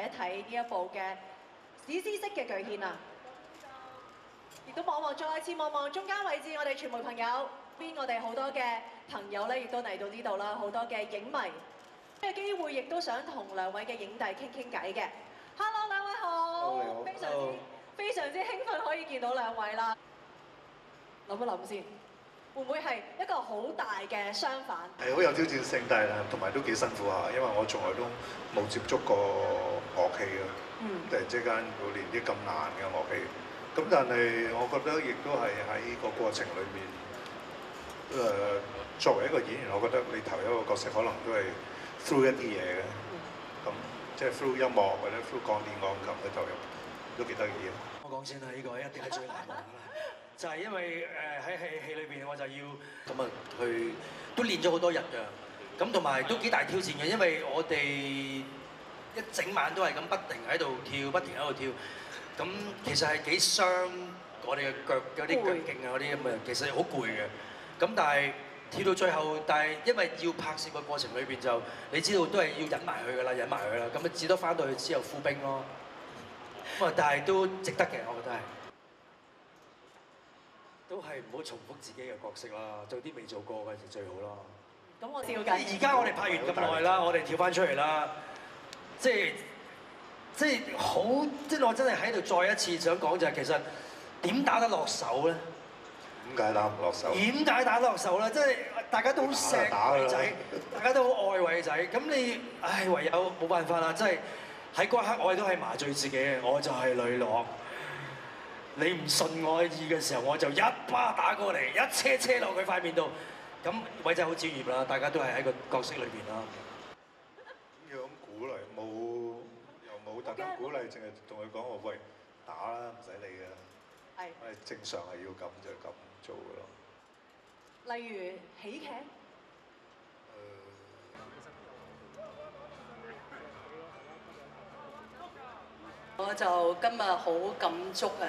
睇一睇呢一部嘅史诗式嘅巨献啊！亦都望望再次望望中間位置，我哋传媒朋友边，我哋好多嘅朋友咧，亦都嚟到呢度啦，好多嘅影迷。呢個機會亦都想同两位嘅影帝倾倾偈嘅。Hello，兩位好非常之非常之興奮可以見到兩位啦。諗一諗先，會唔會係一個好大嘅相反？係好有挑戰性，但係同埋都幾辛苦下，因為我從來都冇接觸過樂器嘅，嗯突然之間要練啲咁難嘅樂器。咁但係我覺得亦都係喺個過程裏面，誒、作為一個演員，我覺得你投一個角色可能都係 through 一啲嘢嘅，咁即係 through 音樂或者 through 鋼電鋼琴嘅投入，都幾得意嘅。我講先啦，呢、個一定係最難忘㗎啦，就係因為誒喺戲戲裏邊我就要咁啊去都練咗好多日㗎，咁同埋都幾大挑戰嘅，因為我哋一整晚都係咁不停喺度跳，不停喺度跳，咁其實係幾傷我哋嘅腳有啲腳勁啊嗰啲咁嘅，其實好攰嘅，咁但係。跳到最後，但係因為要拍攝嘅過程裏邊就，你知道都係要忍埋佢㗎啦，忍埋佢啦，咁啊至多翻到去之後敷冰咯。咁啊，但係都值得嘅，我覺得係。都係唔好重複自己嘅角色啦，做啲未做過嘅就最好啦。咁我照緊。而家我哋拍完咁耐啦，我哋跳翻出嚟啦，即係即係好，即係我真係喺度再一次想講就係其實點打得落手咧？點解打唔落手？點解打得落手咧？即係大家都好錫偉仔，大家都好愛偉仔。咁你唉唯有冇辦法啦，即係喺嗰一刻我哋都係麻醉自己嘅，我就係女郎。你唔信我意嘅時候，我就一巴打過嚟，一車車落佢塊面度。咁偉仔好專業啦，大家都係喺個角色裏邊啦。咁樣鼓勵冇又冇特登鼓勵，淨係同佢講話喂打啦，唔使理嘅。係。係正常係要咁就咁做嘅咯。例如喜劇。我就今日好感觸啊！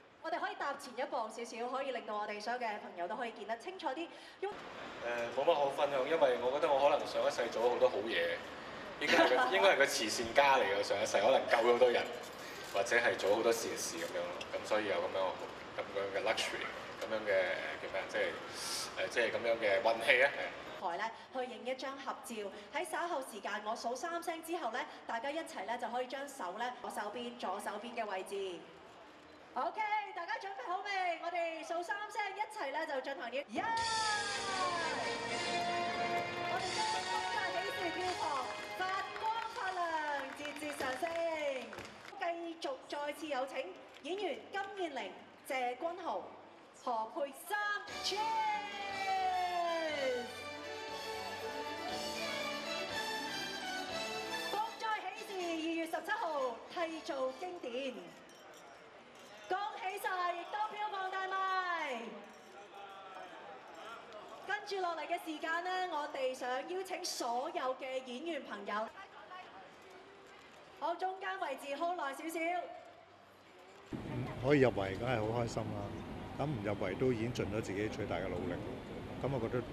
我哋可以踏前一步少少，可以令到我哋所有嘅朋友都可以見得清楚啲。因誒冇乜好分享，因為我覺得我可能上一世做咗好多好嘢，應該係個 應該係個慈善家嚟嘅上一世，可能救咗好多人，或者係做好多善事咁樣咯。咁所以有咁樣咁樣嘅 luxury，咁樣嘅叫咩啊？即係誒，即係咁樣嘅運氣啊！台咧去影一張合照。喺稍後時間，我數三聲之後咧，大家一齊咧就可以將手咧左手邊左手邊嘅位置。OK，準備好未？我哋數三聲，一齊咧就進行啲。呀！我哋將今日喜事票房發光發亮，節節上升。繼續再次有請演員金燕玲、謝君豪、何佩珊住落嚟嘅時間呢，我哋想邀請所有嘅演員朋友，好中間位置 hold 耐少少。可以入圍梗係好開心啦。咁唔入圍都已經盡咗自己最大嘅努力，咁我覺得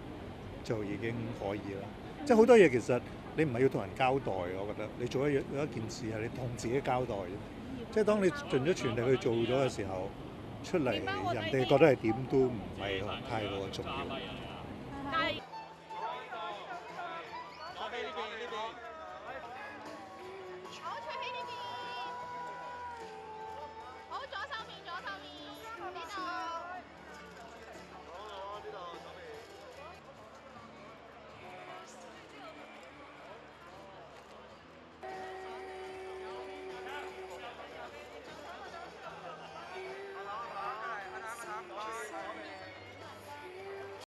就已經可以啦。即係好多嘢其實你唔係要同人交代，我覺得你做一有一件事係你同自己交代啫。即係當你盡咗全力去做咗嘅時候，出嚟人哋覺得係點都唔係太過重要。好，